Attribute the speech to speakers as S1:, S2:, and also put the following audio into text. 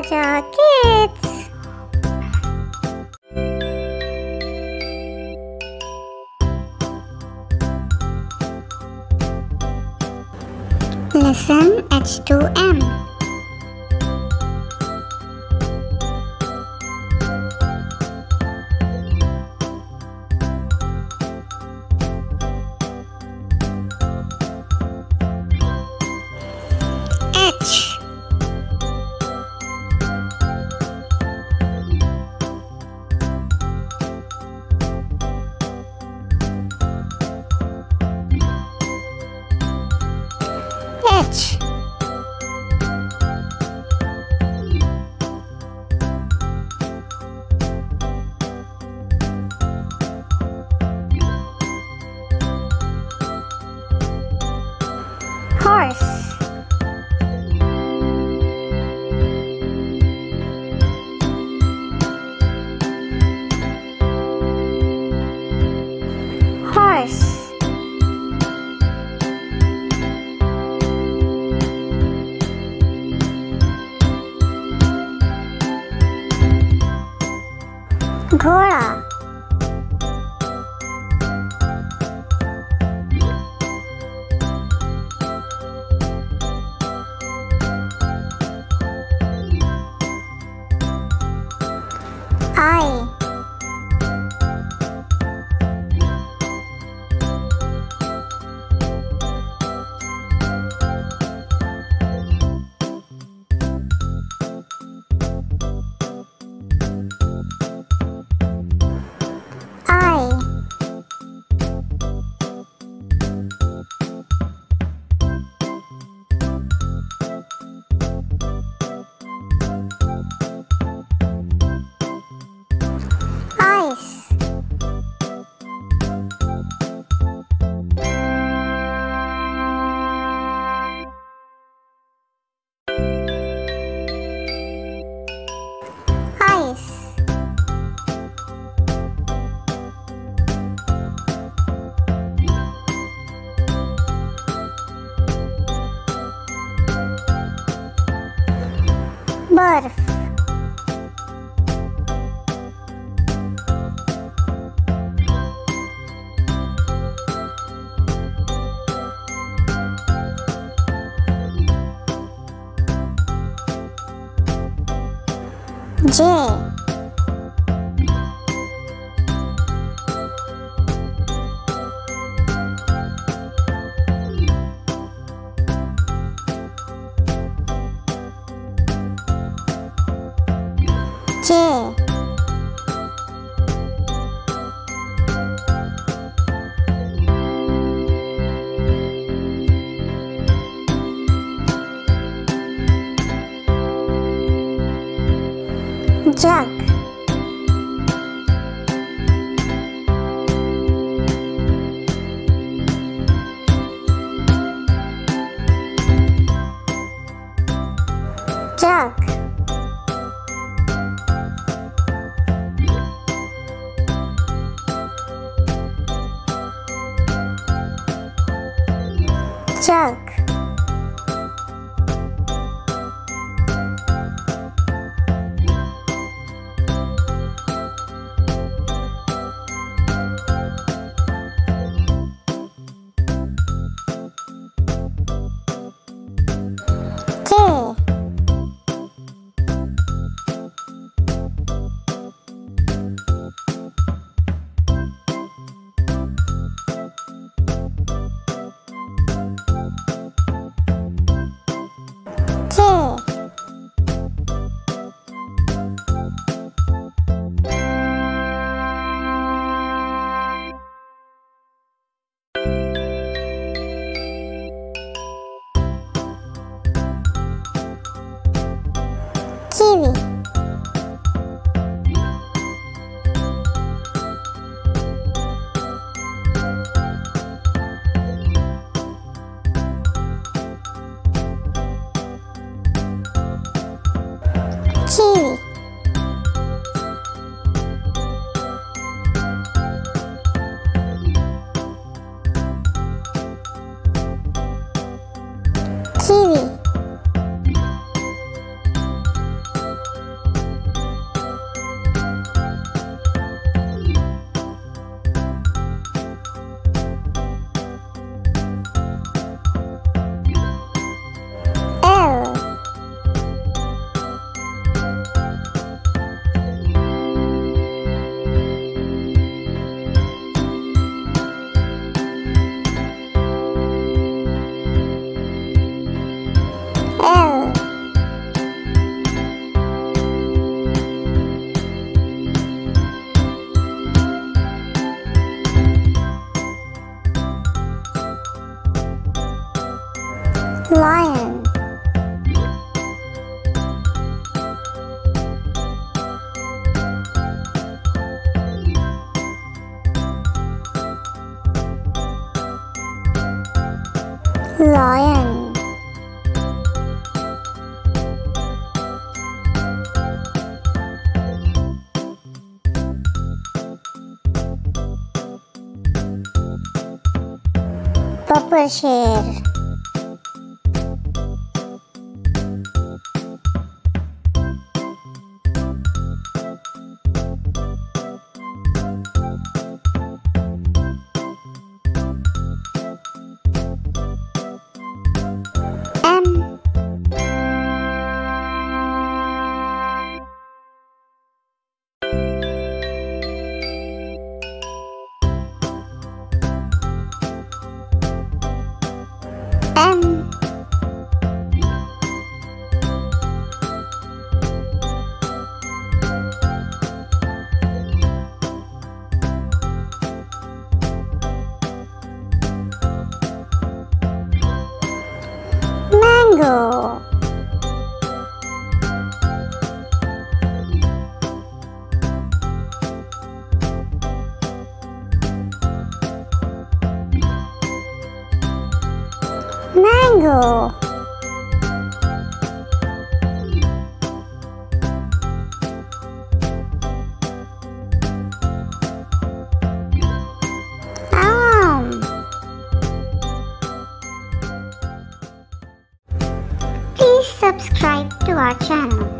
S1: Jaja Kids. Lesson H2M. H H Horse Horse 다시 jug jug jug チーニキウイ。Lion. Lion. Purple Sher M Mango Please subscribe to our channel.